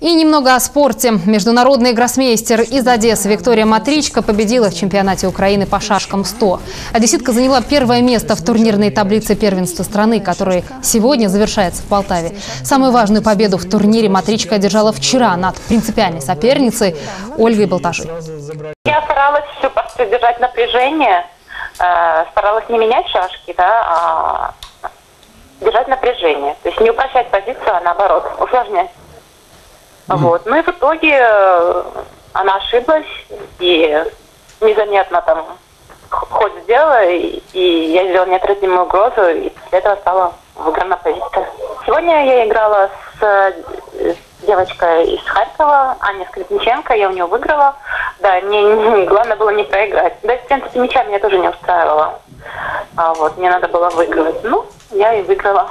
И немного о спорте. Международный гроссмейстер из Одессы Виктория Матричка победила в чемпионате Украины по шашкам 100. Одесситка заняла первое место в турнирной таблице первенства страны, который сегодня завершается в Полтаве. Самую важную победу в турнире Матричка одержала вчера над принципиальной соперницей Ольгой Болтажи. Я старалась просто держать напряжение, э, старалась не менять шашки, да, а держать напряжение. То есть не упрощать позицию, а наоборот, усложнять. Вот. Ну и в итоге э, она ошиблась, и незаметно там ход сделала, и, и я сделала неотразимую угрозу, и после этого стала выиграна позиция. Сегодня я играла с э, девочкой из Харькова, Аня Скрипниченко, я у нее выиграла. Да, мне, не- главное было не проиграть. Да, в принципе, меня тоже не устраивала. А вот, мне надо было выигрывать. Ну, я и выиграла.